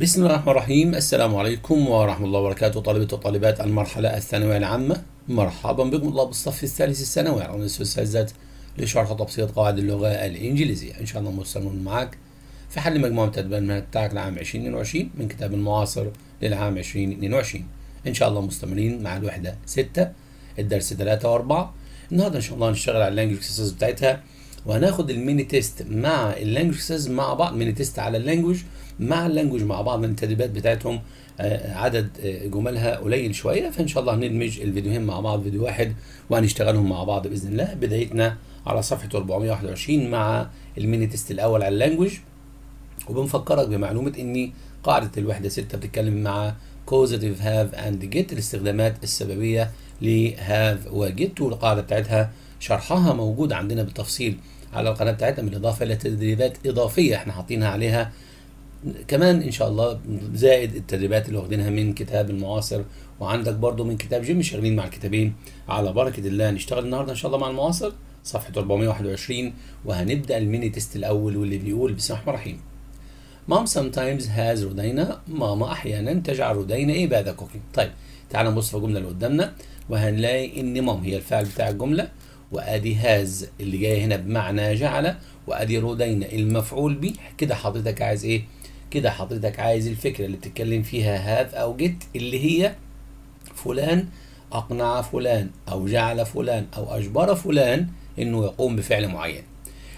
بسم الله الرحمن الرحيم. السلام عليكم ورحمة الله وبركاته طلبة وطالبات المرحلة الثانوية العامة. مرحبا بكم الله بالصف الثالث الثانوي. على الأستاذات لشرح وتبسيط قواعد اللغة الإنجليزية. إن شاء الله مستمرون معك في حل مجموعة تدريبات المنهج بتاعك لعام 2022 من كتاب المعاصر للعام 2022 إن شاء الله مستمرين مع الوحدة 6 الدرس 3 و4 النهارده إن شاء الله هنشتغل على ال language بتاعتها وهناخد ال mini test مع ال language مع بعض. mini test على ال language مع ال language مع بعض التدريبات بتاعتهم آه، عدد آه، جملها قليل شوية فإن شاء الله هندمج الفيديوهين مع بعض فيديو واحد وهنشتغلهم مع بعض بإذن الله. بدايتنا على صفحة 421 مع ال mini test الأول على ال language. وبنفكرك بمعلومة ان قاعدة الوحدة 6 بتتكلم مع causative have and get الاستخدامات السببية ل have و get والقاعدة بتاعتها شرحها موجود عندنا بالتفصيل على القناة بتاعتنا بالإضافة إلى تدريبات إضافية إحنا حاطينها عليها كمان إن شاء الله زائد التدريبات اللي واخدينها من كتاب المعاصر وعندك برضو من كتاب جيم شغالين مع الكتابين على بركة الله. نشتغل النهارده إن شاء الله مع المعاصر صفحة 421 وهنبدأ ال mini test الأول واللي بيقول بسم الله الرحمن الرحيم. Mom sometimes has Rodina ماما أحيانا تجعل رودينا إيه بعد cooking طيب تعال نبص في الجمله اللي قدامنا. وهنلاقي إن Mum هي الفاعل بتاع الجملة وأدي has اللي جاي هنا بمعنى جعل وأدي رودينا المفعول به. كده حضرتك عايز إيه؟ كده حضرتك عايز الفكرة اللي بتتكلم فيها have أو get اللي هي فلان أقنع فلان أو جعل فلان أو أجبر فلان إنه يقوم بفعل معين.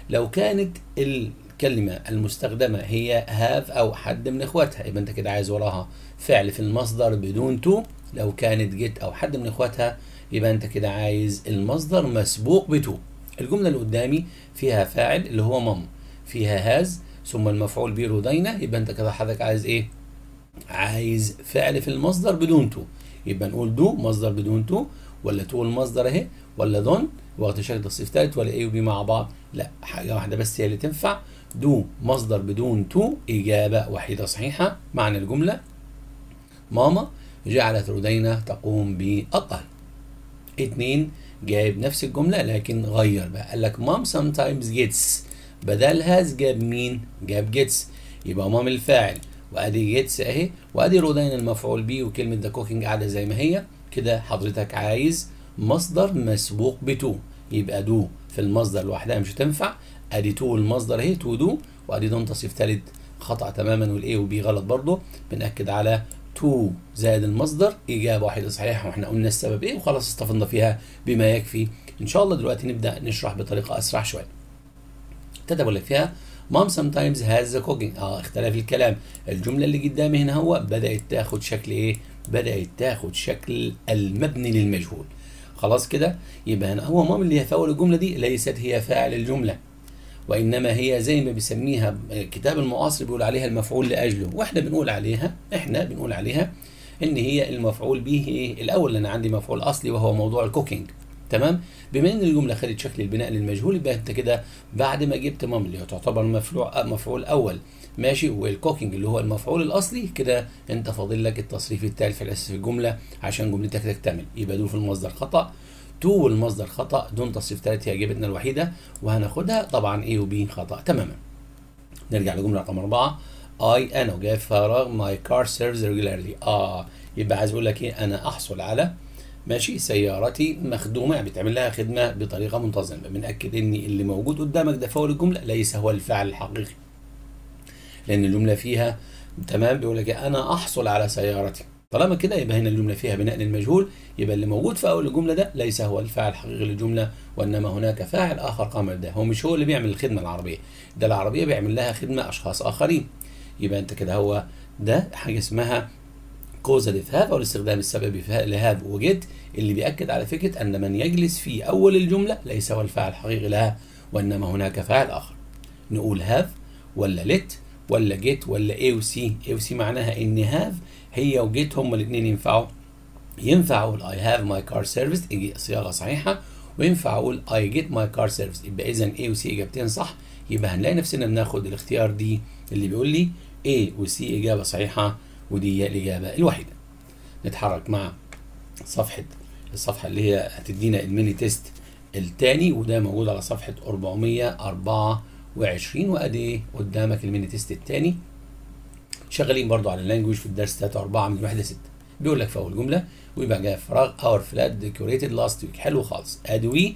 لو كانت الكلمة المستخدمة هي have أو حد من إخواتها يبقى أنت كده عايز وراها فعل في المصدر بدون to. لو كانت get أو حد من إخواتها يبقى أنت كده عايز المصدر مسبوق ب to. الجملة اللي قدامي فيها فاعل اللي هو Mum فيها has ثم المفعول به رودينا يبقى انت كده حضرتك عايز إيه؟ عايز فعل في المصدر بدون to. يبقى نقول do مصدر بدون to ولا to المصدر اهي ولا done واخد شكل تصريف ثالث ولا A و B مع بعض. لا حاجة واحدة بس هي اللي تنفع. do مصدر بدون to إجابة وحيدة صحيحة معنى الجملة. ماما جعلت رودينا تقوم بالطهي اتنين جايب نفس الجملة لكن غير بقى. قال لك Mum sometimes gets بدل has جاب مين؟ جاب gets. يبقى Mum الفاعل. وأدي gets أهي. وأدي رودينا المفعول بيه وكلمة the cooking قاعدة زي ما هي. كده حضرتك عايز مصدر مسبوق ب to يبقى do في المصدر لوحدها مش هتنفع. أدي to المصدر أهي. to do وأدي done تصريف ثالث خطأ تماما وال A و B غلط برضه. بنأكد على to زائد المصدر. إجابة واحدة صحيحة وإحنا قلنا السبب إيه وخلاص استفدنا فيها بما يكفي. إن شاء الله دلوقتي نبدأ نشرح بطريقة أسرع شوية. ابتدى بقول لك فيها Mum sometimes has the cooking. آه اختلف الكلام. الجملة اللي قدامي هنا هو بدأت تاخد شكل إيه؟ بدأت تاخد شكل المبني للمجهول. خلاص كده؟ يبقى هنا هو Mum اللي في أول الجملة دي ليست هي فاعل الجملة. وإنما هي زي ما بيسميها كتاب المعاصر بيقول عليها المفعول لأجله. وإحنا بنقول عليها إحنا بنقول عليها إن هي المفعول به إيه؟ الأول أنا عندي مفعول أصلي وهو موضوع ال cooking تمام؟ بما إن الجملة خدت شكل البناء للمجهول يبقى أنت كده بعد ما جبت Mum اللي تعتبر مفعول مفعول أول ماشي؟ وال cooking اللي هو المفعول الأصلي كده أنت فاضل لك التصريف الثالث في الأساس في الجملة عشان جملتك تكتمل. يبقى do في المصدر خطأ. to والمصدر خطأ done تصريف ثالث هي إجابتنا الوحيدة وهناخدها طبعا A و B خطأ تماما. نرجع لجملة رقم أربعة. I أنا وجاي فراغ my car serviced regularly آه يبقى عايز أقول لك إيه؟ أنا أحصل على ماشي سيارتي مخدومة يعني بتعمل لها خدمة بطريقة منتظمة. بنأكد ان اللي موجود قدامك ده في اول الجملة ليس هو الفعل الحقيقي. لأن الجملة فيها تمام؟ بيقول لك أنا أحصل على سيارتي. طالما كده يبقى هنا الجملة فيها بناء للمجهول يبقى اللي موجود في أول الجملة ده ليس هو الفاعل الحقيقي للجملة وإنما هناك فاعل آخر قام ده هو مش هو اللي بيعمل الخدمة العربية. ده العربية بيعمل لها خدمة أشخاص آخرين. يبقى أنت كده هو ده حاجة اسمها causative have أو الاستخدام السببي ل have و get اللي بيأكد على فكرة أن من يجلس في أول الجملة ليس هو الفاعل الحقيقي لها وإنما هناك فاعل آخر. نقول have ولا let ولا get ولا A و C A و C معناها إن have هي و get هما الاثنين ينفعوا. ينفع أقول I have my car serviced صياغة صحيحة. وينفع أقول I get my car serviced يبقى إذا A و C إجابتين صح. يبقى هنلاقي نفسنا بناخد الاختيار D اللي بيقول لي A و C إجابة صحيحة. ودي هي الإجابة الوحيدة. نتحرك مع صفحة الصفحة اللي هي هتدينا ال mini test الثاني وده موجود على صفحة 424 وأدي قدامك ال mini test الثاني شغالين برضو على ال language في الدرس 3 و4 من الوحده 6 بيقول لك في أول جملة We يبقى جاي فراغ our flat decorated last week حلو خالص. أدي we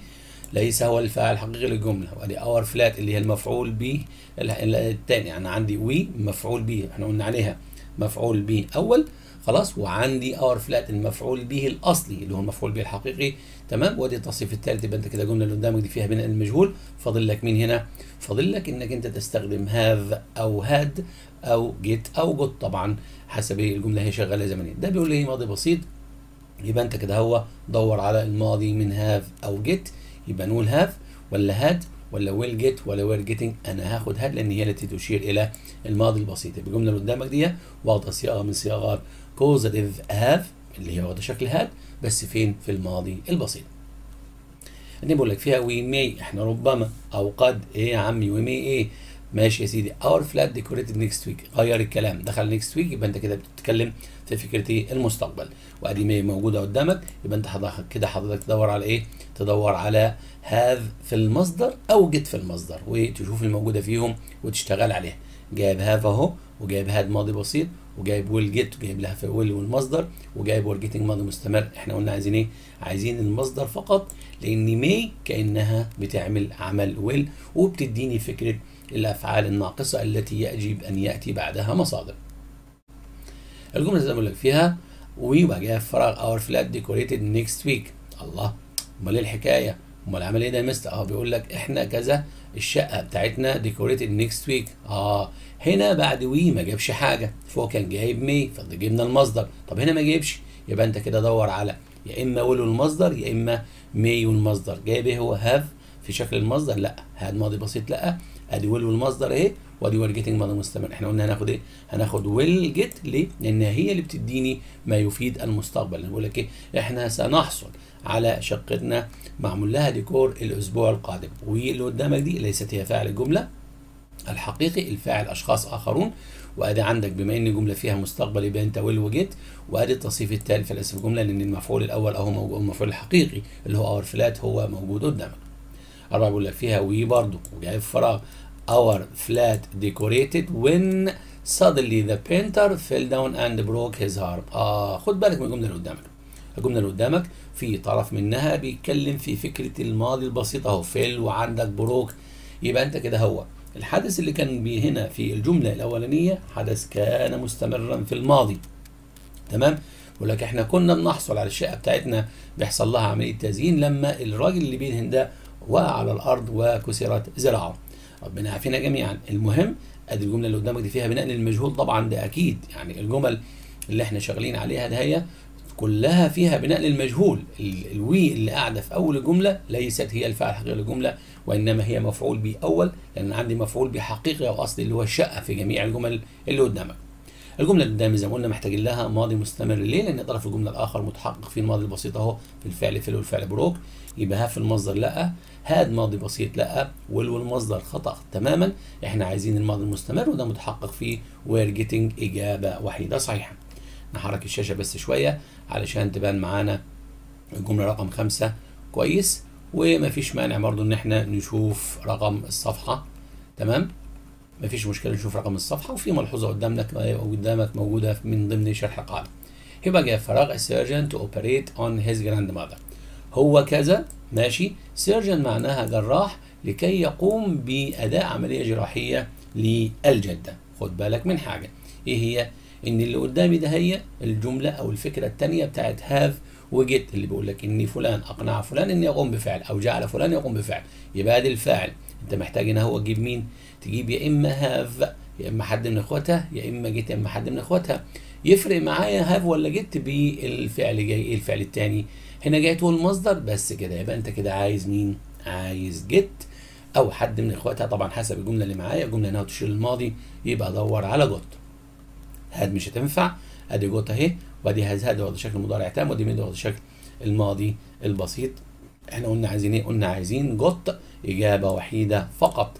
ليس هو الفاعل الحقيقي للجملة. وأدي our flat اللي هي المفعول به. الثاني يعني عندي we مفعول به. إحنا قلنا عليها مفعول به اول خلاص وعندي our flat المفعول به الأصلي اللي هو المفعول به الحقيقي تمام؟ وادي التصريف الثالث يبقى أنت كده الجمله اللي قدامك دي فيها بناء المجهول. فاضل لك مين هنا؟ فاضل لك إنك أنت تستخدم have أو had أو get أو got طبعا حسب إيه الجملة هي شغالة زمنيا. ده بيقول لي ماضي بسيط. يبقى أنت كده هو دور على الماضي من have أو get يبقى نقول have ولا had ولا will get ولا were getting أنا هاخد had لأن هي التي تشير إلى الماضي البسيط. يبقى الجمله اللي قدامك دي واخده صياغة من صياغات causative have اللي هي واخده شكل had بس فين؟ في الماضي البسيط. دي بقول لك فيها we may إحنا ربما أو قد إيه يا عمي we may إيه. ماشي يا سيدي. our flat decorated next week غير الكلام. دخل next week يبقى أنت كده بتتكلم في فكرة المستقبل. وأدي موجودة قدامك يبقى أنت كده حضرتك تدور على إيه؟ تدور على have في المصدر أو get في المصدر وتشوف الموجودة فيهم وتشتغل عليها. جايب have أهو وجايب had ماضي بسيط وجايب will get وجايب لها في will والمصدر وجايب were getting ماضي مستمر. إحنا قلنا عايزين إيه؟ عايزين المصدر فقط لأن may كأنها بتعمل عمل will وبتديني فكرة الأفعال الناقصة التي يجب أن يأتي بعدها مصادر. الجملة اللي بقول لك فيها we وجاء فراغ our flat decorated next week الله. امال إيه الحكاية؟ امال عمل إيه ده يا مستر؟ آه بيقول لك إحنا كذا الشقة بتاعتنا decorated next week آه هنا بعد we ما جابش حاجة. فهو كان جايب may فجبنا المصدر. طب هنا ما جايبش يبقى أنت كده دور على يا إما will المصدر يا إما may والمصدر. جايب إيه هو؟ have في شكل المصدر؟ لأ. had ماضي بسيط لأ. أدي will والمصدر اهي وأدي were getting ماضي مستمر. إحنا قلنا هناخد إيه؟ هناخد will get ليه؟ لأن هي اللي بتديني ما يفيد المستقبل. أنا بقول لك إيه؟ إحنا سنحصل على شقتنا. معمول لها ديكور الأسبوع القادم. و we اللي قدامك دي ليست هي فاعل الجمله الحقيقي الفاعل أشخاص آخرون. وأدي عندك بما إن الجمله فيها مستقبل يبقى أنت will و get وأدي التصريف الثالث في الاسم الجمله لأن المفعول الأول أهو موجود المفعول الحقيقي اللي هو our flat هو موجود قدامك. أربعة بيقول لك فيها we برضو. وجايب فراغ our flat decorated when suddenly the painter fell down and broke his arm آه خد بالك من الجملة اللي قدامك. الجملة اللي قدامك في طرف منها بيتكلم في فكرة الماضي البسيط أهو فيل وعندك بروك. يبقى أنت كده هو. الحدث اللي كان هنا في الجملة الأولانية حدث كان مستمرا في الماضي. تمام؟ بيقول لك إحنا كنا بنحصل على الشقة بتاعتنا بيحصل لها عملية تزيين لما الراجل اللي بيدهن ده وقع على الأرض وكسرت ذراعه ربنا يعافينا جميعا. المهم أدي الجملة اللي قدامك دي فيها بناء للمجهول طبعا ده أكيد. يعني الجمل اللي إحنا شغالين عليها ده هي كلها فيها بناء للمجهول. ال we اللي قاعدة في أول الجمله ليست هي الفاعل الحقيقي للجملة وإنما هي مفعول به أول لأن عندي مفعول به حقيقي أو اصلي اللي هو الشقة في جميع الجمل اللي قدامك. الجملة اللي قدامي زي ما قلنا محتاجين لها ماضي مستمر. ليه؟ لأن طرف الجملة الآخر متحقق فيه الماضي البسيط أهو في الفعل fell والفعل broke. يبقى get في المصدر لأ had ماضي بسيط لأ will والمصدر خطأ تماما. إحنا عايزين الماضي المستمر وده متحقق فيه. were getting إجابة وحيدة صحيحة. نحرك الشاشة بس شوية علشان تبان معانا الجملة رقم خمسة. كويس؟ ومفيش مانع برضو إن إحنا نشوف رقم الصفحة. تمام؟ مفيش مشكلة نشوف رقم الصفحة وفي ملحوظة قدامك قدامك موجودة من ضمن شرح القاعدة. يبقى جاء فراغ the surgeon to operate on his grandmother هو كذا؟ ماشي. surgeon معناها جراح لكي يقوم بأداء عملية جراحية للجدة. خد بالك من حاجة. إيه هي؟ إن اللي قدامي ده هي الجملة أو الفكرة الثانية بتاعت have و get اللي بيقول لك ان فلان أقنع فلان ان يقوم بفعل أو جعل فلان يقوم بفعل. يبقى ادي الفاعل. أنت محتاج إن هو تجيب مين؟ تجيب يا إما have يا إما حد من اخواتها يا إما get يا إما حد من اخواتها يفرق معايا have ولا get بالفعل جاي إيه الفعل الثاني هنا جاي to المصدر بس كده. يبقى أنت كده عايز مين؟ عايز get أو حد من اخواتها طبعا حسب الجملة اللي معايا الجمله إنها تشير الماضي يبقى ادور على got had مش هتنفع. ادي got اهي وادي has had واخد شكل مضارع تام ودي made واخد شكل الماضي البسيط. إحنا قلنا عايزين إيه؟ قلنا عايزين got إجابة وحيدة فقط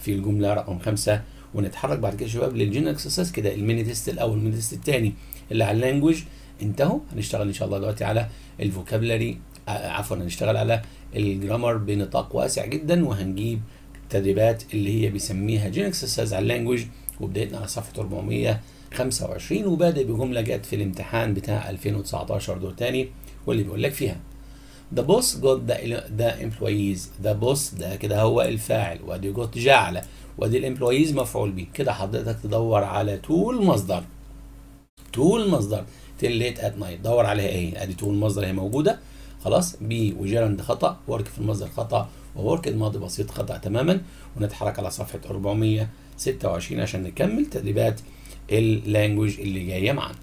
في الجملة رقم خمسة. ونتحرك بعد كده شباب لل general exercise كده ال mini test الأول ال mini test الثاني اللي على ال language انتهوا. هنشتغل إن شاء الله دلوقتي على ال vocabulary. عفوا هنشتغل على ال grammar بنطاق واسع جدا وهنجيب التدريبات اللي هي بيسميها general exercise على ال language وبدايتنا على صفحة 425 وبادئ بجملة جت في الامتحان بتاع 2019 دور تاني واللي بيقول لك فيها. The boss got the, the employees. The boss ده كده هو الفاعل. وادي got جعل. وادي ال employees مفعول به. كده حضرتك تدور على طول مصدر. طول مصدر. تليت ات نايت دور عليها إيه؟ ادي طول مصدر هي موجودة. خلاص. بي وجيرند خطأ. ورك في المصدر خطأ. وورك الماضي بسيط خطأ تماما. ونتحرك على صفحة 426 عشان نكمل تدريبات اللانجوج اللي جاية معانا.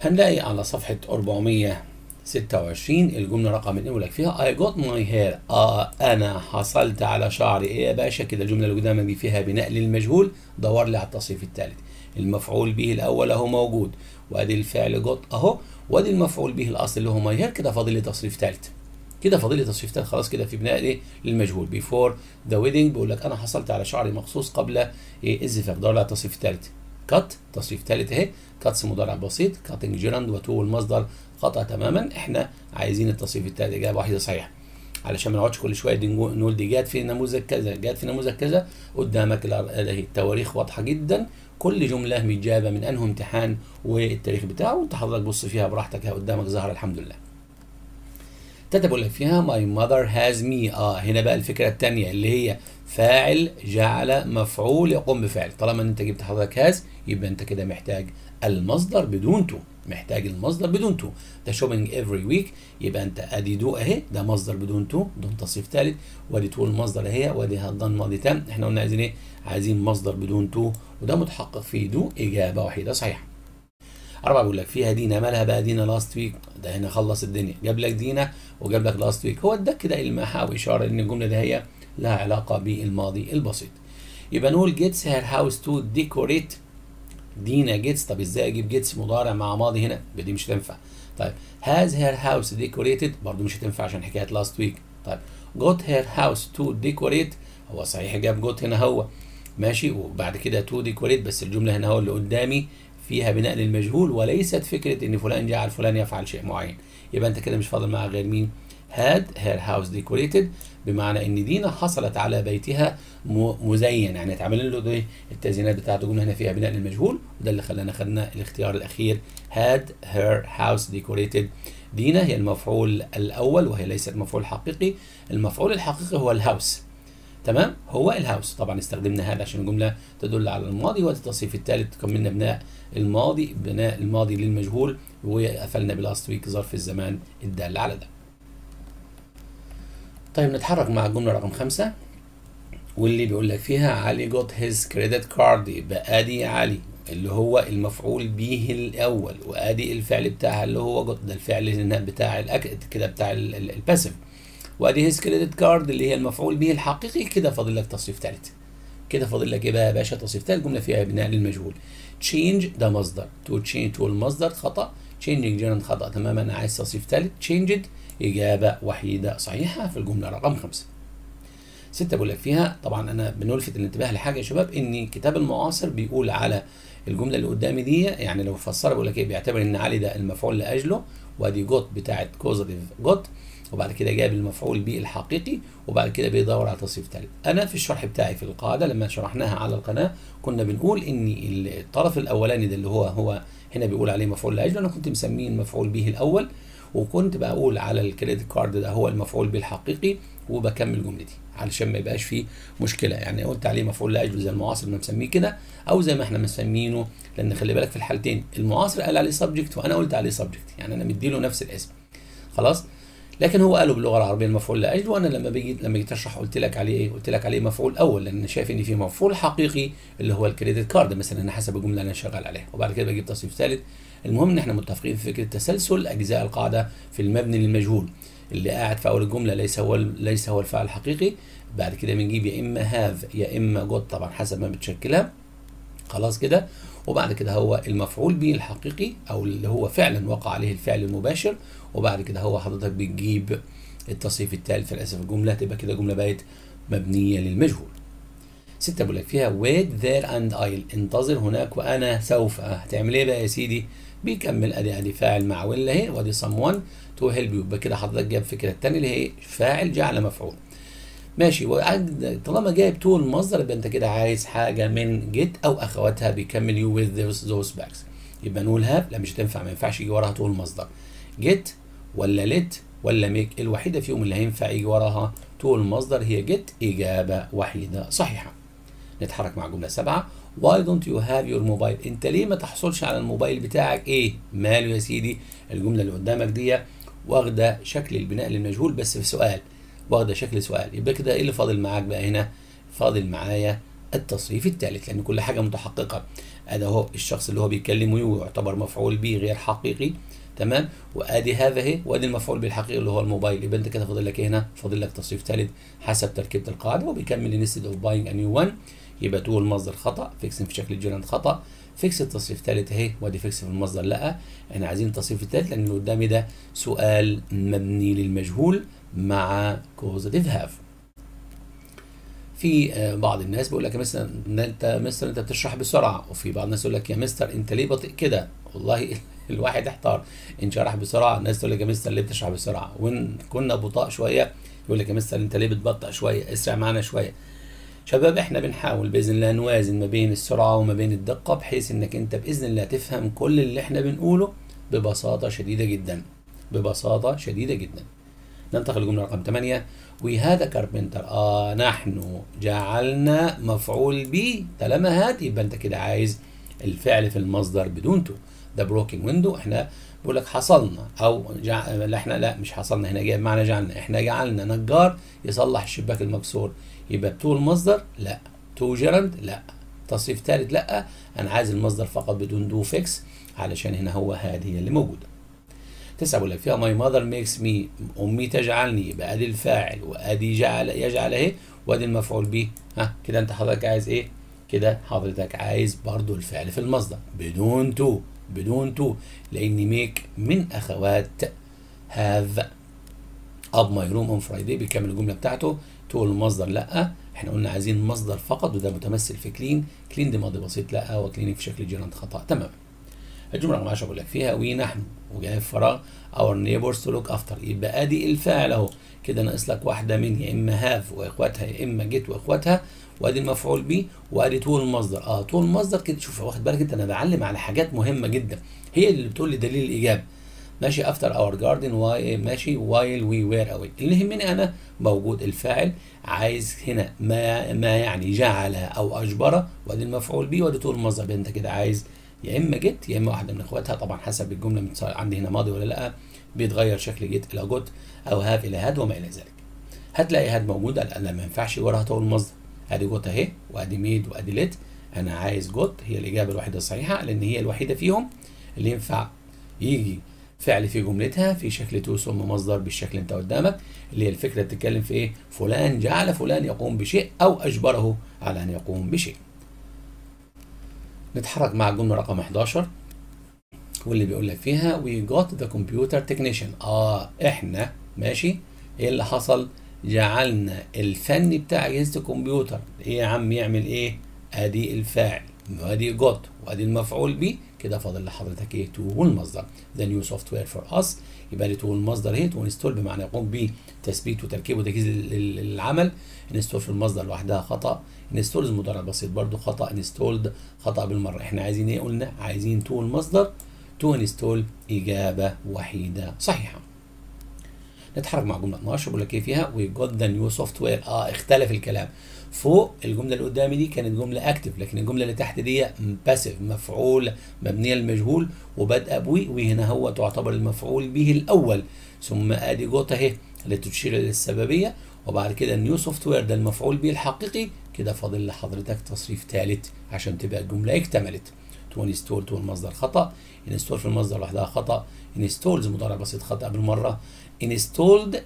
هنلاقي على صفحة 426 الجملة رقم 2 يقول لك فيها I got my hair. آه أنا حصلت على شعري. إيه يا باشا؟ كده الجملة اللي قدامك دي فيها بناء للمجهول. دور لي على التصريف الثالث المفعول به الأول أهو موجود. وأدي الفعل got أهو. وأدي المفعول به الأصل اللي هو my hair كده فاضل لي تصريف ثالث كده فاضل لي ثالث خلاص كده في بناء إيه للمجهول. before the wedding بيقول لك أنا حصلت على شعري مخصوص قبل إيه الزفاف دور على التصريف الثالث cut تصريف ثالث اهي cuts مضارع بسيط. cutting gerund و to المصدر خطأ تماما. إحنا عايزين التصريف الثالث إجابة واحدة صحيحة. علشان ما نقعدش كل شوية دي نقول دي جت في نموذج كذا جت في نموذج كذا قدامك التواريخ واضحة جدا. كل جملة متجابة من أنه امتحان والتاريخ بتاعه وانت حضرتك بص فيها براحتك. قدامك ظهر الحمد لله. ثلاثة بيقول لك فيها؟ My mother has me. آه هنا بقى الفكرة الثانية اللي هي فاعل جعل مفعول يقوم بفعل. طالما أنت جبت حضرتك has يبقى أنت كده محتاج المصدر بدون to محتاج المصدر بدون to the shopping every week يبقى أنت أدي do أهي. ده مصدر بدون to done تصريف ثالث وأدي to المصدر أهي. وأدي had done ماضي تام إحنا قلنا عايزين إيه؟ عايزين مصدر بدون to وده متحقق فيه do إجابة وحيدة. صحيحه أربعة بيقول لك فيها دينا مالها بقى دينا last week ده هنا خلص الدنيا. جاب لك دينا وجاب لك last week هو اداك كده إلماح أو إشارة إن الجملة دي هي لها علاقة بالماضي البسيط. يبقى نقول gets her house to decorate دينا gets طب إزاي أجيب gets مضارع مع ماضي هنا؟ دي مش هتنفع. طيب has her house decorated برضه مش هتنفع عشان حكاية last week طيب got her house to decorate هو صحيح جاب got هنا هو. ماشي وبعد كده to decorate بس الجملة هنا هو اللي قدامي. فيها بناء للمجهول وليست فكرة إن فلان جعل فلان يفعل شيء معين. يبقى أنت كده مش فاضل معاك غير مين؟ had her house decorated بمعنى إن دينا حصلت على بيتها مزين. يعني اتعمل له ده التزيينات بتاعته الجمله هنا فيها بناء للمجهول وده اللي خلانا خدنا الاختيار الأخير had her house decorated. دينا هي المفعول الأول وهي ليست مفعول حقيقي. المفعول الحقيقي هو ال house. تمام؟ هو ال house. طبعا استخدمنا هذا عشان الجمله تدل على الماضي والتصريف الثالث كملنا بناء الماضي بناء الماضي للمجهول وقفلنا ب last week ظرف الزمان الدال على ده. طيب نتحرك مع الجمله رقم خمسة واللي بيقول لك فيها علي got his credit card يبقى ادي علي اللي هو المفعول به الأول وأدي الفعل بتاعها اللي هو got ده الفعل بتاع الاكد كده بتاع ال passive وادي his credit card اللي هي المفعول به الحقيقي. كده فاضل لك تصريف ثالث كده فاضل لك إيه بقى يا باشا تصريف ثالث جمله فيها بناء للمجهول change ده مصدر. to change to المصدر خطأ. changing gerund خطأ تماما. أنا عايز تصريف ثالث changed إجابة وحيدة صحيحة في الجملة رقم خمسة. ستة بقول لك فيها. طبعا أنا بنلفت الانتباه لحاجة يا شباب إن كتاب المعاصر بيقول على الجملة اللي قدامي دي يعني لو فسرها بيقول لك إيه بيعتبر إن علي ده المفعول لأجله وأدي got بتاعت causative got وبعد كده جاب المفعول به الحقيقي وبعد كده بيدور على تصريف ثالث أنا في الشرح بتاعي في القاعدة لما شرحناها على القناة كنا بنقول إن الطرف الأولاني ده اللي هو هو هنا بيقول عليه مفعول لاجله أنا كنت مسميه المفعول به الأول وكنت بقول على ال credit card ده هو المفعول به الحقيقي وبكمل جملتي علشان ما يبقاش فيه مشكلة. يعني قلت عليه مفعول لاجله زي المعاصر ما مسميه كده أو زي ما إحنا مسمينه لأن خلي بالك في الحالتين المعاصر قال عليه subject وأنا قلت عليه subject يعني أنا مديله نفس الاسم. خلاص؟ لكن هو قاله باللغة العربية المفعول لاجل وأنا لما بيجي لما جيت اشرح قلت لك عليه إيه؟ قلت لك عليه مفعول أول لأن شايف إن في مفعول حقيقي اللي هو ال credit card مثلا أنا حسب الجملة اللي أنا شغال عليها. وبعد كده بجيب تصريف ثالث. المهم إن إحنا متفقين في فكرة تسلسل أجزاء القاعدة في المبني للمجهول. اللي قاعد في أول الجملة ليس هو ليس هو الفاعل الحقيقي بعد كده بنجيب يا إما هاف يا إما جوت طبعا حسب ما بتشكلها. خلاص كده. وبعد كده هو المفعول به الحقيقي أو اللي هو فعلا وقع عليه الفعل المباشر. وبعد كده هو حضرتك بتجيب التصريف الثالث في الجملة تبقى كده جملة بقت مبنية للمجهول. ستة بقول لك فيها wait there and I'll. انتظر هناك وأنا سوف. هتعمل إيه بقى يا سيدي؟ بيكمل أدي أدي فاعل مع ولا اهي وأدي someone to help you. يبقى كده حضرتك جاب الفكرة الثانية اللي هي فاعل جعل مفعول. ماشي. طالما جايب to المصدر يبقى أنت كده عايز حاجة من get أو أخواتها بيكمل you with those bags يبقى نقول have لا مش هتنفع. ما ينفعش يجي وراها to المصدر get ولا let ولا make الوحيدة فيهم اللي هينفع يجي وراها to المصدر هي get إجابة وحيدة صحيحة. نتحرك مع جملة سبعة. Why don't you have your mobile أنت ليه ما تحصلش على الموبايل بتاعك؟ إيه؟ ماله يا سيدي؟ الجملة اللي قدامك دي واخدة شكل البناء للمجهول بس في سؤال واخدة شكل سؤال. يبقى كده إيه اللي فاضل معاك بقى هنا؟ فاضل معايا التصريف الثالث لأن كل حاجة متحققة. ادي اهو الشخص اللي هو بيتكلم يعتبر مفعول به غير حقيقي. تمام؟ وآدي هذا اهي وآدي المفعول به الحقيقي اللي هو الموبايل. يبقى أنت كده فاضل لك إيه هنا فاضل لك تصريف ثالث حسب تركيبة القاعدة وبيكمل instead of buying new 1 يبقى to المصدر خطأ fixing في شكل ال gerund خطأ. فيكس التصريف الثالث أهي وآدي fix في المصدر لأ. إحنا عايزين التصريف الثالث لأن اللي قدامي ده سؤال مبني للمجهول مع causative have في بعض الناس بيقول لك يا مستر أنت مستر أنت بتشرح بسرعة. وفي بعض الناس يقول لك يا مستر أنت ليه بطيء كده؟ والله الواحد احتار إن شرح بسرعة. الناس تقول لك يا مستر ليه بتشرح بسرعة؟ وإن كنا بطاء شوية يقول لك يا مستر أنت ليه بتبطأ شوية؟ اسرع معانا شوية. شباب إحنا بنحاول بإذن الله نوازن ما بين السرعة وما بين الدقة بحيث إنك أنت بإذن الله تفهم كل اللي إحنا بنقوله ببساطة شديدة جدا. ببساطة شديدة جدا. ننتقل للجمله رقم 8 we had a carpenter آه نحن جعلنا مفعول به. طالما had يبقى أنت كده عايز الفعل في المصدر بدون to. the broken window إحنا بقول لك حصلنا. أو جع... لا إحنا لا مش حصلنا. هنا جايب معنى جعلنا. إحنا جعلنا نجار يصلح الشباك المكسور. يبقى to المصدر؟ لا. to gerund لا. تصريف ثالث لا. أنا عايز المصدر فقط بدون to fix علشان هنا هو هذه اللي موجودة. تسعة بقول لك فيها my mother makes me أمي تجعلني. يبقى أدي الفاعل وأدي جعل يجعل اهي وأدي المفعول به. ها؟ كده أنت حضرتك عايز إيه؟ كده حضرتك عايز برضو الفعل في المصدر بدون to بدون to. لأن make من أخوات have up my room on Friday بيكمل الجملة بتاعته. to المصدر لأ. إحنا قلنا عايزين مصدر فقط وده متمثل في clean cleaned دي ماضي بسيط لأ و cleaning في شكل gerund خطأ. تمام. الجملة رقم 10 بقول لك فيها we نحن وجاي في فراغ. our neighbors to look after يبقى أدي الفاعل أهو. كده ناقص لك واحدة من يا إما have واخواتها يا إما get واخواتها وأدي المفعول به. وأدي طول المصدر. آه طول المصدر كده. شوف واخد بالك أنت؟ أنا بعلم على حاجات مهمة جدا. هي اللي بتقول لي دليل الإجابة. ماشي after our garden while ماشي while we were away اللي يهمني أنا موجود. الفاعل عايز هنا. ما ما يعني جعل أو أجبر. وأدي المفعول به. وأدي to المصدر. أنت كده عايز يا إما get يا إما واحدة من إخواتها. طبعا حسب الجملة عندي هنا ماضي ولا لأ بيتغير شكل get إلى got أو have إلى had وما إلى ذلك. هتلاقي had موجوده لأن ما ينفعش وراها to المصدر أدي got أهي وأدي made وأدي let. أنا عايز got هي الإجابة الوحيدة الصحيحة لأن هي الوحيدة فيهم اللي ينفع يجي فعل في جملتها في شكل to ثم مصدر بالشكل أنت قدامك اللي هي الفكرة بتتكلم في إيه؟ فلان جعل فلان يقوم بشيء أو أجبره على أن يقوم بشيء. نتحرك مع الجمله رقم 11 واللي بيقول لك فيها we got the computer technician. آه إحنا ماشي؟ إيه اللي حصل؟ جعلنا الفني بتاع اجهزه الكمبيوتر. إيه يا عم يعمل إيه؟ أدي الفاعل. وادي got وادي المفعول به كده فاضل لحضرتك إيه to والمصدر the new software for us يبقى to المصدر اهي to install بمعنى يقوم بتثبيت وتركيب وتجهيز العمل. install في المصدر لوحدها خطأ. installs مضارع بسيط برضو خطأ. installed خطأ بالمرة. إحنا عايزين إيه؟ قلنا عايزين to المصدر to install إجابة وحيدة صحيحة. نتحرك مع جملة 12 بقول لك إيه فيها؟ we got the new software آه اختلف الكلام. فوق الجملة اللي قدامي دي كانت جملة active لكن الجملة اللي تحت دي passive مفعول مبنيه للمجهول وبادئه ب we وهنا هو تعتبر المفعول به الأول. ثم آدي got اهي اللي تشير للسببيه وبعد كده ال new software ده المفعول به الحقيقي. كده فاضل لحضرتك تصريف ثالث عشان تبقى الجملة اكتملت. to install تو المصدر خطأ. install في المصدر لوحدها خطأ. installs مضارع بسيط خطأ بالمرة. installed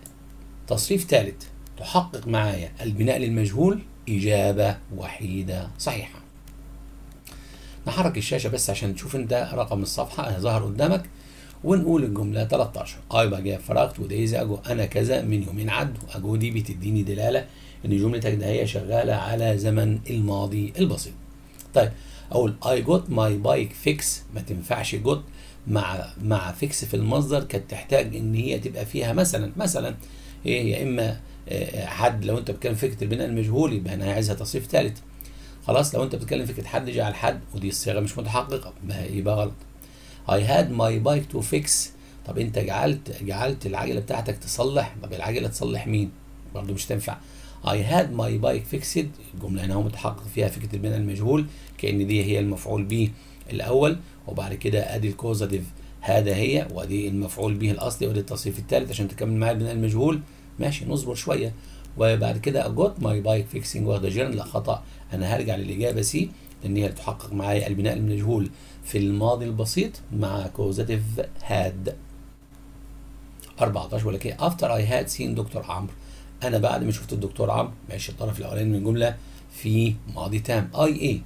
تصريف ثالث تحقق معايا البناء للمجهول إجابة وحيدة صحيحة. نحرك الشاشة بس عشان تشوف انت رقم الصفحة ظهر قدامك. ونقول الجملة 13 I بقى فرغت two days ago أنا كذا من يومين عدوا أجو دي بتديني دلالة إن جملتك ده هي شغالة على زمن الماضي البسيط. طيب أقول I got my bike fix ما تنفعش got مع مع فيكس في المصدر كانت تحتاج إن هي تبقى فيها مثلا مثلا إيه يا إما حد لو انت بتتكلم فكرة البناء المجهول يبقى أنا عايزها تصريف ثالث خلاص لو انت بتتكلم فكرة حد جعل حد ودي الصيغه مش متحققة يبقى غلط. I had my bike to fix. طب انت جعلت جعلت العجلة بتاعتك تصلح؟ طب العجلة تصلح مين؟ برضه مش تنفع I had my bike fixed. الجمله هنا هو متحقق فيها فكرة البناء المجهول كأن دي هي المفعول به الأول وبعد كده ادي ال causative had اهي وادي المفعول به الأصلي وادي التصريف الثالث عشان تكمل معايا البناء المجهول. ماشي نصبر شوية. وبعد كده got my bike fixing واخدة gerund لا خطأ. أنا هرجع للإجابة C لأن هي تحقق معايا البناء المجهول في الماضي البسيط مع causative had 14 ولا كده. After I had seen دكتور عمرو. أنا بعد ما شفت الدكتور عمرو ماشي الطرف الأولاني من الجمله في ماضي تام. اي إيه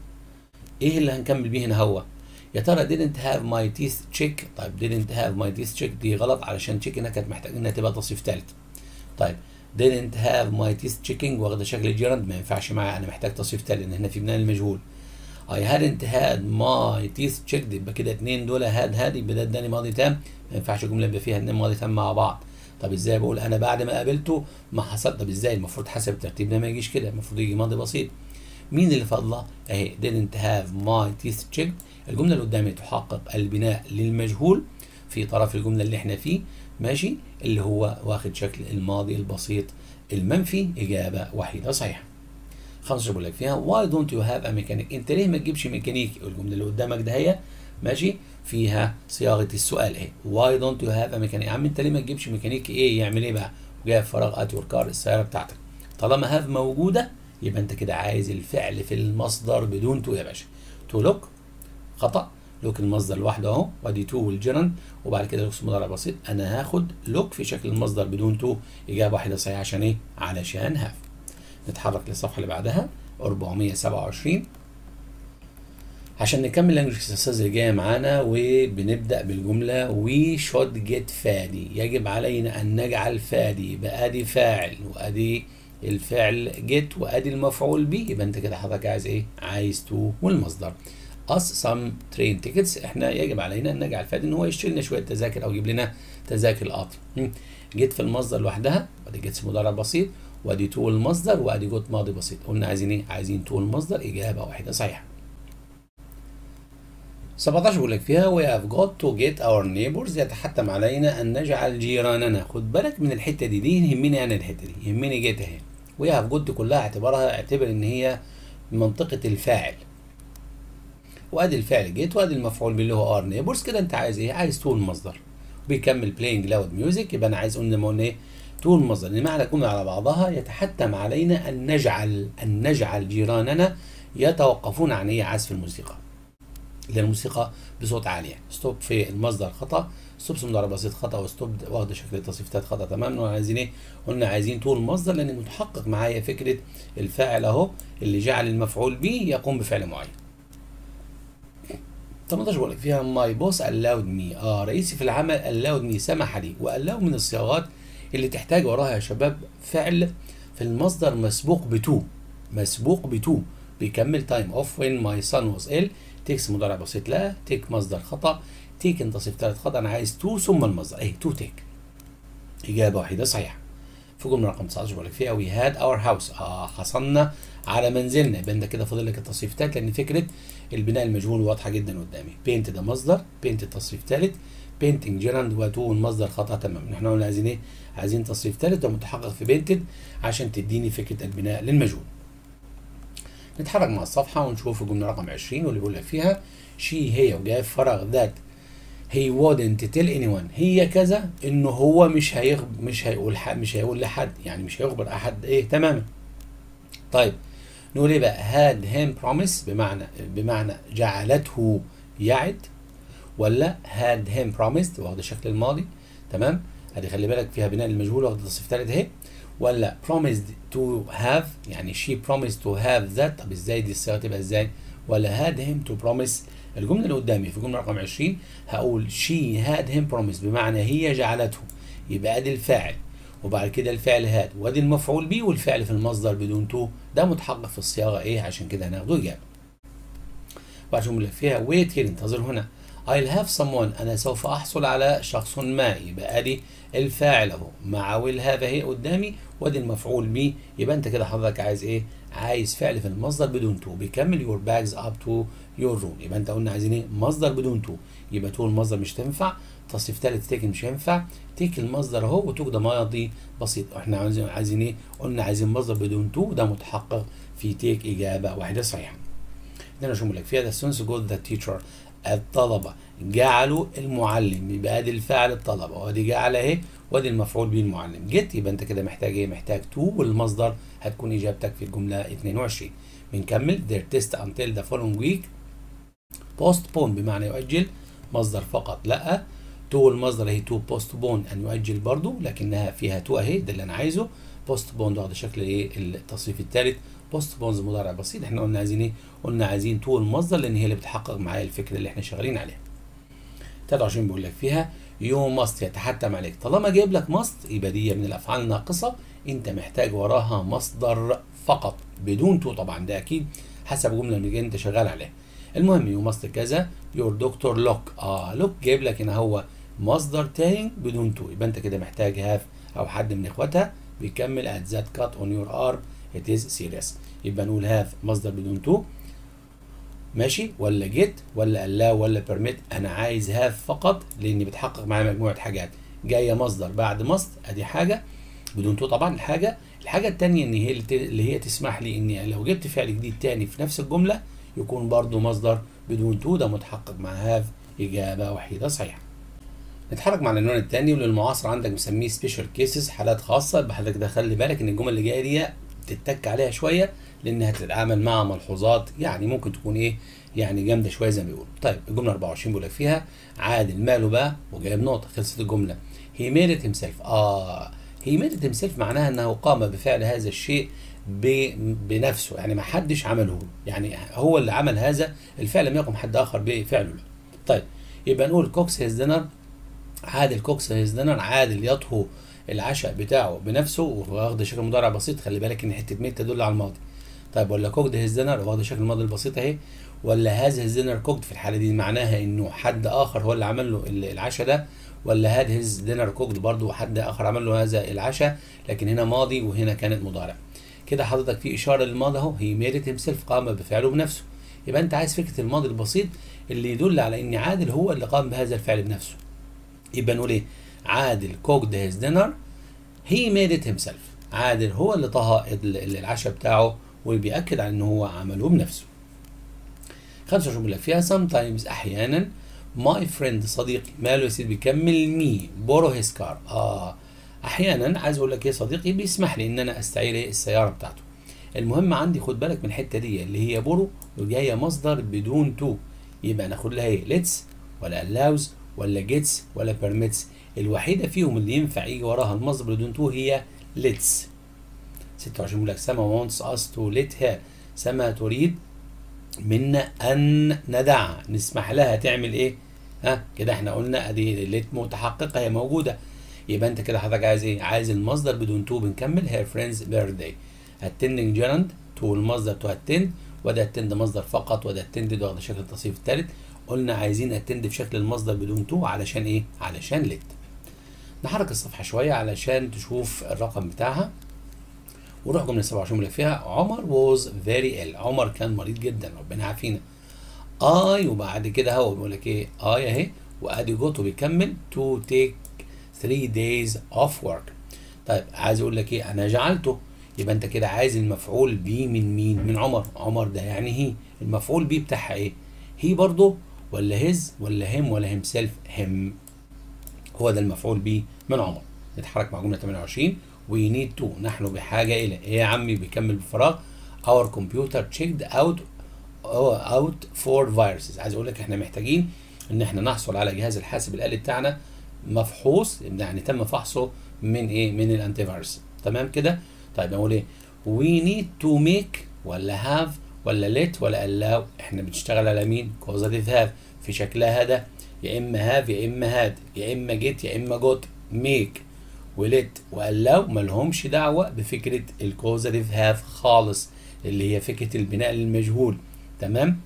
إيه اللي هنكمل بيه هنا هو؟ يا ترى didn't have my teeth check طيب didn't have my teeth check دي غلط علشان check هنا كانت محتاجة إنها تبقى تصريف ثالث طيب. Didn't have my teeth checking. واخده شكل الجيرند ما ينفعش معايا أنا محتاج تصريف ثالث لأن هنا في بناء المجهول. I hadn't had my teeth checked. يبقى كده اتنين دول had had يبقى ده اداني ماضي تام. ما ينفعش جملة يبقى فيها اتنين ماضي تام مع بعض. طب إزاي بقول أنا بعد ما قابلته ما حصل؟ طب إزاي؟ المفروض حسب الترتيب ده ما يجيش كده. المفروض يجي ماضي بسيط. مين اللي فاضله أهي. Didn't have my teeth checked. الجملة اللي قدامي تحقق البناء للمجهول في طرف الجملة اللي إحنا فيه. ماشي؟ اللي هو واخد شكل الماضي البسيط المنفي إجابة وحيدة صحيحة. 15 بقول لك فيها؟ Why don't you have a mechanic أنت ليه ما تجيبش ميكانيكي الجمله اللي قدامك ده هي ماشي؟ فيها صياغة السؤال اهي why don't you have a mechanic يا عم أنت ليه ما تجيبش ميكانيكي إيه يعمل إيه بقى؟ وجايب فراغ at your car السيارة بتاعتك. طالما have موجودة يبقى أنت كده عايز الفعل في المصدر بدون to يا باشا. to look خطأ. look المصدر لوحده اهو وادي to وال gerund وبعد كده look مضارع بسيط. أنا هاخد look في شكل المصدر بدون to إجابة واحدة صحيحة عشان إيه؟ علشان have. نتحرك للصفحة اللي بعدها 427 عشان نكمل ال language exercise اللي جاية معانا وبنبدأ بالجملة we should get فادي. يجب علينا أن نجعل فادي يبقى ادي فاعل وأدي الفعل get وأدي المفعول به يبقى أنت كده حضرتك عايز إيه؟ عايز to والمصدر. Us some train tickets. إحنا يجب علينا أن نجعل فادي إن هو يشتري لنا شوية تذاكر أو يجيب لنا تذاكر قطر get في المصدر لوحدها وأدي gets مضارع بسيط وأدي to المصدر وأدي got ماضي بسيط. قلنا عايزين إيه؟ عايزين to المصدر إجابة واحدة صحيحة. 17 بيقول لك فيها we have got to get our neighbors. يتحتم علينا أن نجعل جيراننا خد بالك من الحتة دي. دي يهمني أنا الحتة دي. يهمني get اهي have got دي كلها اعتبرها اعتبر إن هي منطقة الفاعل. وادي الفعل get وادي المفعول به اللي هو our neighbors. كده انت عايز إيه؟ عايز to المصدر بيكمل playing loud music يبقى أنا عايز قلنا قلنا إيه؟ to المصدر لأن معنى الجمله على بعضها يتحتم علينا أن نجعل أن نجعل جيراننا يتوقفون عن إيه؟ عزف الموسيقى. هي الموسيقى بصوت عالي stop في المصدر خطأ stops مضارع بسيط خطأ و stop واخد شكل التصريفات خطأ تمام قلنا عايزين إيه؟ قلنا عايزين to المصدر لأن متحقق معايا فكرة الفاعل أهو اللي جعل المفعول به يقوم بفعل معين. 18 بقول لك فيها my boss allowed me آه رئيسي في العمل allowed me سمح لي. وال allow من الصياغات اللي تحتاج وراها يا شباب فعل في المصدر مسبوق ب to مسبوق ب to بيكمل time off when my son was ill. takes مضارع بسيط. لا. take مصدر خطأ. taken تصريف ثالث خطأ. أنا عايز to ثم المصدر. إيه to take إجابة واحدة صحيحة. في جمله رقم 19 بقول لك فيها. we had our house آه حصلنا على منزلنا. يبقى انت كده فاضل لك التصريف الثالث لأن فكرة البناء المجهول واضحة جدا قدامي. paint ده مصدر paint التصريف الثالث painting gerund و to المصدر خطأ تمام إحنا قلنا عايزين إيه؟ عايزين تصريف ثالث ده متحقق في painted عشان تديني فكرة البناء للمجهول. نتحرك مع الصفحة ونشوف الجمله رقم 20 واللي بيقول لك فيها. she هي وجايب فراغ that he wouldn't tell anyone. هي كذا إنه هو مش هيغ مش هيقول مش هيقول لحد يعني مش هيخبر أحد إيه تماما. طيب نقول إيه بقى؟ had him promise بمعنى بمعنى جعلته يعد ولا had him promised واخد الشكل الماضي تمام؟ ادي خلي بالك فيها بناء المجهول واخد التصريف الثالث أهي. ولا promised to have يعني she promised to have that. طب إزاي دي الصيغة تبقى إزاي؟ ولا had him to promise الجملة اللي قدامي في الجمله رقم 20 هقول she had him promised بمعنى هي جعلته. يبقى أدي الفاعل وبعد كده الفعل had وأدي المفعول به والفعل في المصدر بدون to ده متحقق في الصياغة إيه عشان كده هناخده إجابة. بعد جملة فيها here انتظر هنا. I'll have someone أنا سوف أحصل على شخص ما يبقى أدي الفاعل أهو مع will have أهي قدامي وأدي المفعول به يبقى أنت كده حضرتك عايز إيه؟ عايز فعل في المصدر بدون to بيكمل your bags up to your room. يبقى أنت قلنا عايزين إيه؟ مصدر بدون to يبقى to المصدر مش تنفع. تصريف ثالث taken مش هينفع. take المصدر أهو و took ده ماضي بسيط. إحنا عايزين عايزين إيه؟ قلنا عايزين مصدر بدون to ده متحقق في take إجابة واحدة صحيحة. ده أنا لك. فيها the students got the teacher الطلبة. جعلوا المعلم يبقى ادي الفاعل الطلبة وادي جعل اهي وادي المفعول به المعلم. get يبقى أنت كده محتاج إيه؟ محتاج to والمصدر هتكون إجابتك في الجملة 22 بنكمل. Their test until the following week. Postpone بمعنى يؤجل مصدر فقط. لا. to المصدر اهي to postpone أن يؤجل برضو لكنها فيها to أهي ده اللي أنا عايزه. بون ده شكل إيه؟ التصريف الثالث. postpones مضارع بسيط. إحنا قلنا عايزين إيه؟ قلنا عايزين to المصدر لأن هي اللي بتحقق معايا الفكرة اللي إحنا شغالين عليها. 23 بيقول لك فيها you must يتحتم عليك. طالما جايب لك must يبقى دي من الأفعال الناقصة. أنت محتاج وراها مصدر فقط بدون to طبعا ده أكيد حسب الجمله اللي أنت شغال عليها. المهم you must كذا your doctor look آه look جايب لك هنا هو مصدر تاني بدون to. يبقى أنت كده محتاج have أو حد من إخواتها بيكمل at that cut on your arm. It is serious. يبقى نقول have مصدر بدون to ماشي؟ ولا get ولا allow ولا permit. أنا عايز have فقط لأني بتحقق معايا مجموعة حاجات. جاية مصدر بعد مصدر أدي حاجة. بدون to طبعا الحاجة. الحاجة الثانية إن هي اللي هي تسمح لي إني لو جبت فعل جديد تاني في نفس الجملة يكون برضو مصدر بدون to ده متحقق مع have إجابة وحيدة صحيحة. نتحرك مع العنوان الثاني وللمعاصر عندك مسميه special cases حالات خاصة. بحضرتك ده خلي بالك إن الجمل اللي جاية دي تتك عليها شوية لأنها تتعامل مع ملحوظات يعني ممكن تكون إيه يعني جامدة شوية زي ما بيقولوا. طيب الجملة 24 بيقول لك فيها عادل ماله بقى وجايب نقطة خلصت الجملة. he made it himself آه he made it himself معناها إنه قام بفعل هذا الشيء بنفسه يعني ما حدش عمله يعني هو اللي عمل هذا الفعل لم يقم حد آخر بفعله طيب يبقى نقول cooks his dinner عادل cooks his dinner عادل يطهو العشاء بتاعه بنفسه واخد شكل مضارع بسيط. خلي بالك إن حتة made تدل على الماضي. طيب ولا cooked his dinner واخد شكل الماضي البسيط أهي. ولا has his dinner cooked في الحالة دي معناها إنه حد آخر هو اللي عمل له العشاء ده. ولا had his dinner cooked برضه حد آخر عمل له هذا العشاء لكن هنا ماضي وهنا كانت مضارع. كده حضرتك في إشارة للماضي أهو. he made it himself قام بفعله بنفسه. يبقى أنت عايز فكرة الماضي البسيط اللي يدل على إن عادل هو اللي قام بهذا الفعل بنفسه. يبقى نقول إيه؟ عادل cooked his dinner he made it himself عادل هو اللي طهى العشاء بتاعه وبيأكد على إن هو عمله بنفسه. 25 بيقول لك فيها sometimes أحيانا my friend صديقي ماله يا سيدي؟ بيكمل me borrow his car آه أحيانا عايز أقول لك إيه صديقي؟ بيسمح لي إن أنا أستعير إيه؟ السيارة بتاعته. المهم عندي خد بالك من الحتة دي اللي هي borrow وجاية مصدر بدون to يبقى ناخد لها إيه؟ lets ولا allows ولا gets ولا permits الوحيدة فيهم اللي ينفع يجي وراها المصدر بدون to هي lets. 26 بيقول لك سما us to let her سما تريد منا أن ندعها نسمح لها تعمل إيه؟ ها؟ كده إحنا قلنا أدي let متحققة هي موجودة. يبقى أنت كده حضرتك عايز إيه؟ عايز المصدر بدون to بنكمل. her friend's birthday attending gerund to المصدر to attend. وده attend مصدر فقط وده attended واخد شكل التصريف الثالث قلنا عايزين attend بشكل المصدر بدون to علشان إيه؟ علشان let. نحرك الصفحة شوية علشان تشوف الرقم بتاعها. وروح جملة 27 اللي فيها. عمر was very ill. عمر كان مريض جدا. ربنا يعافينا. I وبعد كده هو بيقول لك إيه؟ I أهي. وأدي got to بيكمل. To take 3 days off work. طيب عايز أقول لك إيه؟ أنا جعلته. يبقى أنت كده عايز المفعول بيه من مين؟ من عمر. عمر ده يعني he المفعول بيه بتاعها إيه؟ he برضه ولا his ولا him ولا himself هو ده المفعول بيه من عمر. نتحرك مع جملة 28 we need to. نحن بحاجة إلى. إيه يا عمي؟ بيكمل بفراغ our computer checked out out for viruses. عايز أقول لك إحنا محتاجين إن إحنا نحصل على جهاز الحاسب الآلي بتاعنا مفحوص يعني تم فحصه من إيه؟ من الانتي فيروس تمام كده؟ طيب نقول إيه؟ We need to make ولا have ولا let ولا allow. إحنا بنشتغل على مين؟ Causative have. في شكلها ده. يا إما have يا إما had. يا إما get يا إما got. Make و let و allow ملهمش دعوة بفكرة ال causative have خالص اللي هي فكرة البناء للمجهول. تمام؟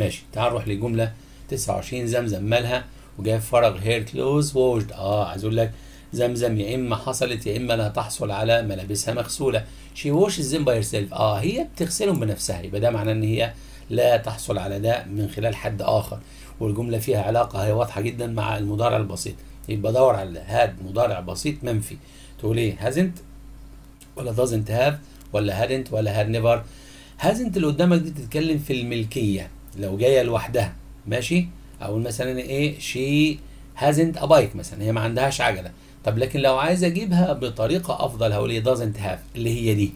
ماشي. تعال نروح لجملة 29 زمزم مالها وجاي فراغ her clothes washed آه عايز أقول لك زمزم يا إما حصلت يا إما لا تحصل على ملابسها مغسولة. she washes them by herself آه هي بتغسلهم بنفسها يبقى ده معناه إن هي لا تحصل على ده من خلال حد آخر. والجملة فيها علاقة هي واضحة جدا مع المضارع البسيط. يبقى دور على هاد مضارع بسيط منفي. تقول إيه؟ هازنت ولا doesn't have ولا hadn't ولا had never. hasn't اللي قدامك دي تتكلم في الملكية لو جاية لوحدها. ماشي؟ أو مثلا إيه؟ hasn't a bike مثلا هي ما عندهاش عجلة. طب لكن لو عايز أجيبها بطريقة أفضل هقول إيه؟ doesn't have اللي هي دي.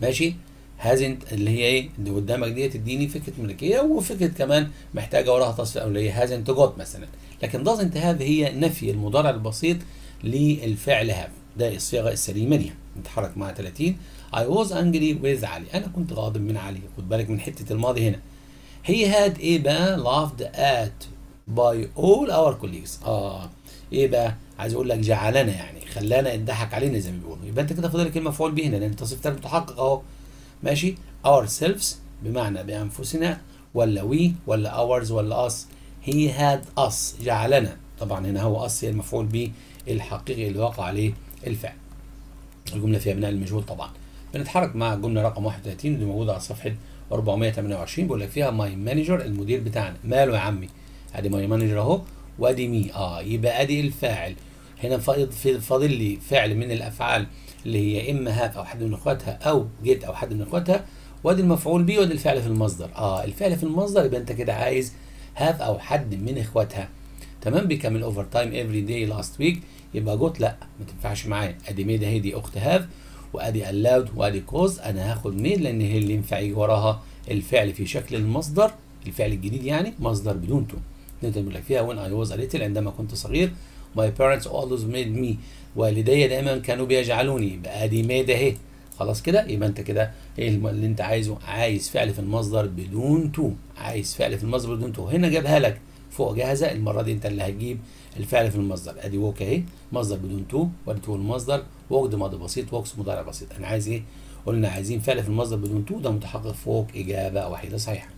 ماشي؟ hasn't اللي هي إيه؟ اللي قدامك دي تديني فكرة ملكية وفكرة كمان محتاجة وراها تصفيه اوليه hasn't got مثلا. لكن doesn't have هي نفي المضارع البسيط للفعل have ده الصيغه السليمة. ليها نتحرك مع 30 I was angry with علي. أنا كنت غاضب من علي. خد بالك من حتة الماضي هنا. He had إيه بقى laughed at by all our colleagues. آه. إيه بقى عايز أقول لك جعلنا يعني. خلانا يضحك علينا زي ما بيقولوا. يبقى أنت كده فاضل لك المفعول به هنا لأن التصريف ده متحقق أهو. ماشي؟ Ourselves بمعنى بأنفسنا ولا we ولا ours ولا us. He had us. جعلنا. طبعا هنا هو us هي المفعول به الحقيقي اللي وقع عليه الفعل. الجملة فيها بناء المجهول طبعا. بنتحرك مع الجمله رقم 31 اللي موجودة على صفحة 428 بيقول لك فيها my manager المدير بتاعنا. ماله يا عمي؟ أدي my manager أهو. وأدي me آه يبقى أدي الفاعل. هنا فاضل لي فعل من الأفعال اللي هي إما have أو حد من إخواتها أو get أو حد من إخواتها. وأدي المفعول به وأدي الفعل في المصدر. آه الفعل في المصدر يبقى أنت كده عايز have أو حد من إخواتها. تمام؟ بيكمل overtime every day last week يبقى got لا ما تنفعش معايا. أدي made أهي دي أخت have وأدي allowed وأدي cause أنا هاخد made لأن هي اللي ينفع يجي وراها الفعل في شكل المصدر الفعل الجديد يعني مصدر بدون to. نقدر نقول لك فيها I was a little عندما كنت صغير. My parents always made me. والدي دايما كانوا بيجعلوني. يبقى أدي made أهي. خلاص كده؟ يبقى انت كده إيه اللي انت عايزه؟ عايز فعل في المصدر بدون to. عايز فعل في المصدر بدون to. هنا جابها لك. فوق جاهزة. المرة دي انت اللي هتجيب الفعل في المصدر. ادي walk اهي. مصدر بدون to. وادي to المصدر. walked ماضي بسيط. walks مضارع بسيط. أنا عايز إيه؟ قلنا عايزين فعل في المصدر بدون تو. ده متحقق فوق إجابة وحيدة صحيحة.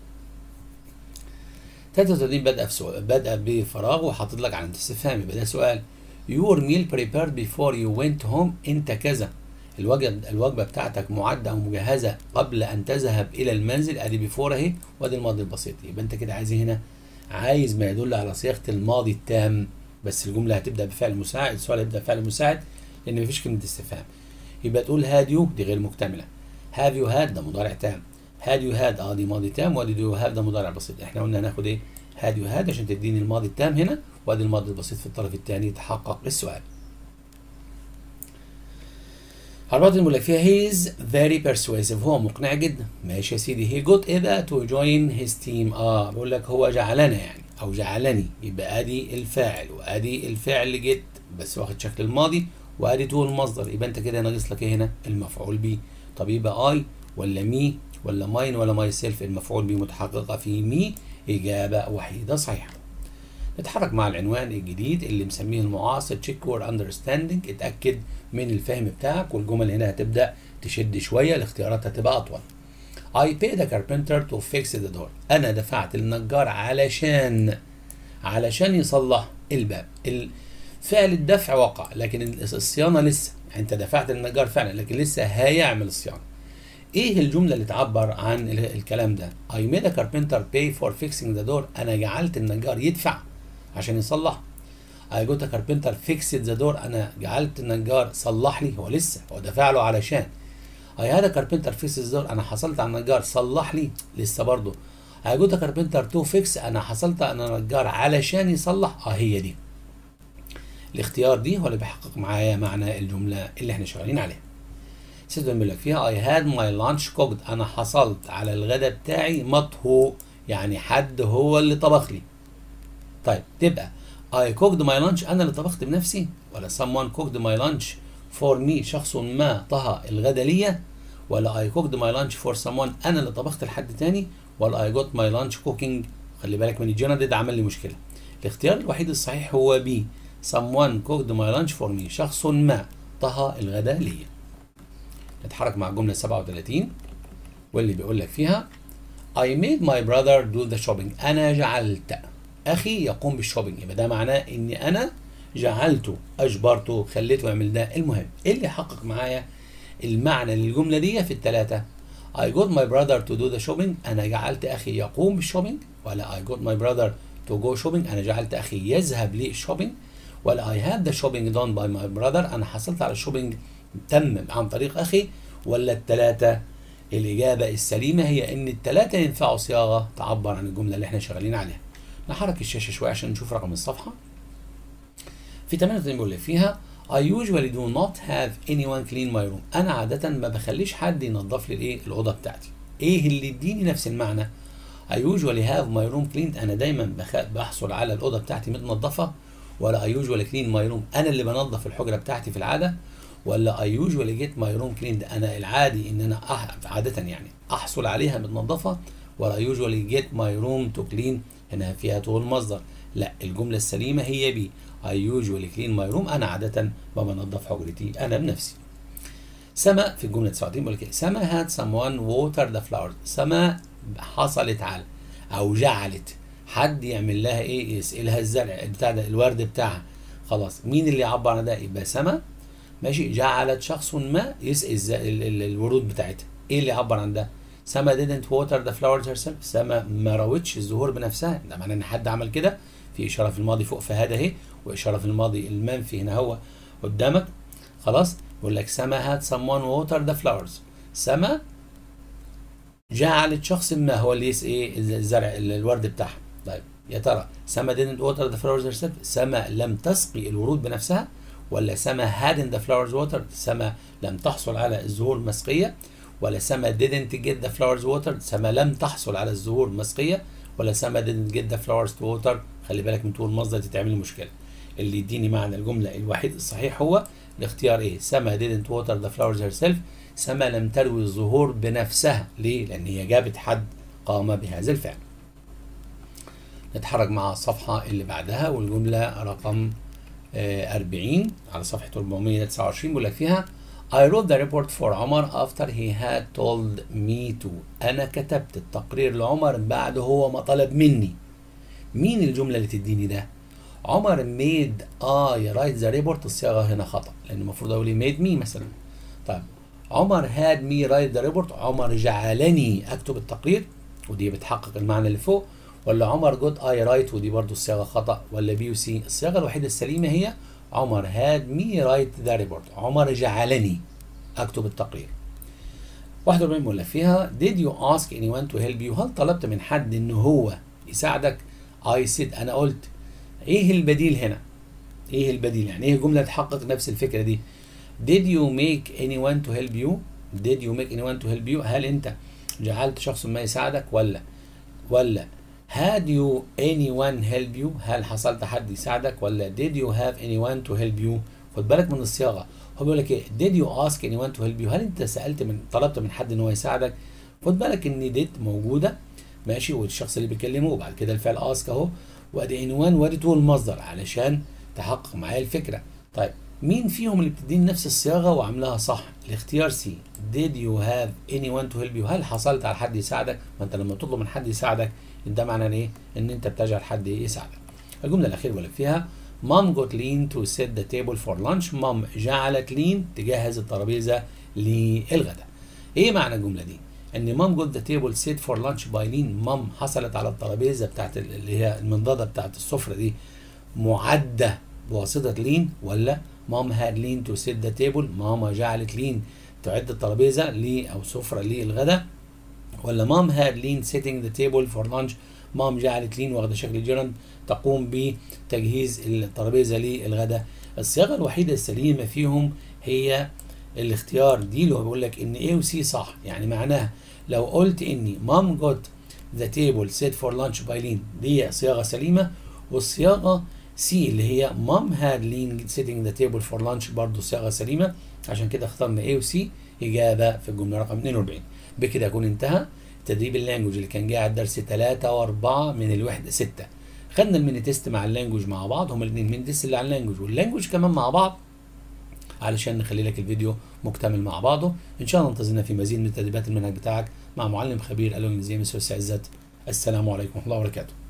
33 بدأ في سؤال بدأ بفراغ وحاطط لك علامة استفهام. يبقى ده سؤال. Your meal prepared before you went home. انت كذا. الوجبة الوجبة بتاعتك معدة أو مجهزة قبل أن تذهب إلى المنزل أدي before أهي وأدي الماضي البسيط. يبقى أنت كده عايز هنا عايز ما يدل على صياغة الماضي التام بس الجملة هتبدأ بفعل مساعد السؤال هيبدأ بفعل مساعد لأن مفيش كلمة استفهام. يبقى تقول had you دي غير مكتملة. have you had ده مضارع تام. had you had آه دي ماضي تام وأدي do have ده مضارع بسيط. إحنا قلنا هناخد إيه؟ had you had عشان تديني الماضي التام هنا وأدي الماضي البسيط في الطرف الثاني يتحقق السؤال أربعة بيقول لك فيها He's very persuasive. هو مقنع جدا. ماشي يا سيدي. He got بقى to join his team آه بقول لك هو جعلنا يعني أو جعلني. يبقى آدي الفاعل وآدي الفعل get بس واخد شكل الماضي وآدي to المصدر. يبقى أنت كده ناقص لك إيه هنا؟ المفعول به. طب يبقى I ولا me ولا mine ولا myself المفعول به متحققة في me إجابة وحيدة صحيحة. نتحرك مع العنوان الجديد اللي مسميه المعاصر check your understanding اتأكد من الفهم بتاعك والجمل هنا هتبدأ تشد شوية الاختيارات هتبقى أطول. I paid a carpenter to fix the door. أنا دفعت للنجار علشان علشان يصلح الباب. فعل الدفع وقع لكن الصيانة لسه. أنت دفعت للنجار فعلا لكن لسه هيعمل الصيانة. إيه الجملة اللي تعبر عن الكلام ده؟ I made a carpenter pay for fixing the door. أنا جعلت النجار يدفع. عشان يصلح. Got a carpenter fixed the door. أنا جعلت النجار صلح لي. هو لسه هو دفع له علشان. Had a carpenter fix the door. أنا حصلت على النجار صلح لي. لسه برضه. Got a carpenter to fix. أنا حصلت على النجار علشان يصلح. آه هي دي. الاختيار دي هو اللي بيحقق معايا معنى الجملة اللي إحنا شغالين عليها. سيدنا بيقول لك فيها I had my lunch cooked. أنا حصلت على الغداء بتاعي مطهو. يعني حد هو اللي طبخ لي. طيب تبقى. I cooked my lunch. أنا اللي طبخت بنفسي. ولا someone cooked my lunch for me. شخص ما طهى الغداء ليا ولا I cooked my lunch for someone. أنا اللي طبخت لحد تاني. ولا I got my lunch cooking. خلي بالك من الجنرال ده, عمل لي مشكلة. الاختيار الوحيد الصحيح هو B. Someone cooked my lunch for me. شخص ما طهى الغداء ليا نتحرك مع الجملة 37 واللي بيقول لك فيها I made my brother do the shopping. أنا جعلت أخي يقوم بال shopping. يبقى ده معناه إني أنا جعلته أجبرته خليته يعمل ده. المهم إيه اللي يحقق معايا المعنى للجملة دي في الثلاثة I got my brother to do the shopping. أنا جعلت أخي يقوم بال shopping. ولا I got my brother to go shopping. أنا جعلت أخي يذهب لل shopping. ولا I had the shopping done by my brother. أنا حصلت على ال shopping تم عن طريق أخي. ولا الثلاثة الإجابة السليمة هي إن الثلاثة ينفعوا صياغة تعبر عن الجملة اللي إحنا شغالين عليها. نحرك الشاشة شوية عشان نشوف رقم الصفحة. في 88 بيقول لي فيها I usually do not have anyone clean my room. أنا عادة ما بخليش حد ينظف لي الإيه؟ الأوضة بتاعتي. إيه اللي يديني نفس المعنى؟ I usually have my room cleaned. أنا دايما. بحصل على الأوضة بتاعتي متنظفة. ولا I usually clean my room. أنا اللي بنظف الحجرة بتاعتي في العادة. ولا I usually get my room cleaned. أنا العادي إن أنا. عادة يعني أحصل عليها متنظفة. ولا I usually get my room to clean. هنا تو المصدر لا الجملة السليمة هي بي I usually clean my room. أنا عادة ما بنظف حجرتي أنا بنفسي. سما في الجملة 39 بيقول لك سما had someone water the flowers. سما حصلت على أو جعلت حد يعمل لها إيه؟ يسقلها الزرع بتاع ده الورد بتاعها. خلاص. مين اللي يعبر عن ده؟ يبقى سما. ماشي. جعلت شخص ما يسقي. الورود بتاعتها. إيه اللي يعبر عن ده؟ سما didn't water the flowers herself. سما ما روتش الزهور بنفسها. ده معناه إن حد عمل كده. في إشارة في الماضي فوق فهذا أهي وإشارة في الماضي المنفي هنا هو قدامك. خلاص؟ يقول لك سما had someone water the flowers. سما جعلت شخص ما هو اللي يسقي الزرع الورد بتاعها. طيب يا ترى سما didn't water the flowers herself. سما لم تسقي الورود بنفسها. ولا سما hadn't the flowers watered. سما لم تحصل على الزهور مسقية ولا سما didn't get the flowers watered. سما لم تحصل على الزهور مسقية ولا سما didn't get the flowers to water. خلي بالك من طول المصدر تتعمل مشكلة. اللي يديني معنى الجملة الوحيد الصحيح هو الاختيار إيه؟ سما didn't water the flowers herself. سما لم تروي الزهور بنفسها. ليه؟ لأن هي جابت حد قام بهذا الفعل. نتحرك مع الصفحة اللي بعدها والجملة رقم 40 على صفحة 429 بيقول لك فيها I wrote the report for عمر after he had told me to. أنا كتبت التقرير لعمر بعد هو ما طلب مني. مين الجملة اللي تديني ده؟ Omar made I write the report الصياغة هنا خطأ لأن المفروض أقول made me مثلا. طيب Omar had me write the report. عمر جعلني أكتب التقرير ودي بتحقق المعنى اللي فوق. ولا Omar got I write ودي برضو الصياغة خطأ. ولا B و C الصياغة الوحيدة السليمة هي Omar had me write the report عمر جعلني أكتب التقرير. 41 بيقول فيها did you ask anyone to help you? هل طلبت من حد إن هو يساعدك؟ I said أنا قلت. إيه البديل هنا؟ إيه البديل يعني؟ إيه جملة تحقق نفس الفكرة دي؟ Did you make anyone to help you? Did you make anyone to help you? هل أنت جعلت شخص ما يساعدك ولا؟ ولا. Had you anyone help you? هل حصلت حد يساعدك؟ ولا did you have anyone to help you? خد بالك من الصياغة. هو بيقول لك إيه؟ Did you ask anyone to help you هل أنت سألت من طلبت من حد إن هو يساعدك؟ خد بالك إن did موجودة. ماشي؟ والشخص اللي بيكلمه وبعد كده الفعل ask أهو. وأدي عنوان المصدر علشان تحقق معايا الفكرة. طيب مين فيهم اللي بتديني نفس الصياغة وعاملاها صح؟ الاختيار سي did you have anyone to help you هل حصلت على حد يساعدك؟ ما أنت لما تطلب من حد يساعدك ده معناه إيه؟ إن أنت بتجعل حد يساعدك. الجملة الأخيرة بقول فيها Mum got Leen to set the table for lunch Mum جعلت لين تجهز الترابيزة للغداء إيه معنى الجملة دي؟ إن Mum got the table set for lunch by Leen Mum حصلت على الترابيزة بتاعت اللي هي المنضدة بتاعت السفرة دي معدة بواسطة لين ولا Mum had Leen to set the table ماما جعلت لين تعد الترابيزة ل أو سفرة للغداء ولا Mum had Leen setting the table for lunch Mum جعلت لين واخدة شكل ال gerund تقوم بتجهيز الترابيزة للغداء. الصياغة الوحيدة السليمة فيهم هي الاختيار. D اللي هو بيقول لك إن A و C صح. يعني معناها لو قلت إني Mum got the table set for lunch by Leen دي صياغة سليمة. والصياغة C اللي هي Mum had Leen setting the table for lunch برضه صياغة سليمة. عشان كده اخترنا A و C. إجابة في الجملة رقم 42 بكده يكون انتهى. تدريب ال language اللي كان جاي على الدرس 3 و4 من الوحدة 6 خدنا ال mini test مع ال language مع بعض هما الاثنين ال mini test اللي على ال language وال language كمان مع بعض. علشان نخلي لك الفيديو مكتمل مع بعضه. إن شاء الله انتظرنا في مزيد من تدريبات المنهج بتاعك مع معلم خبير اللغة الإنجليزية مستر عزت السلام عليكم ورحمة الله وبركاته.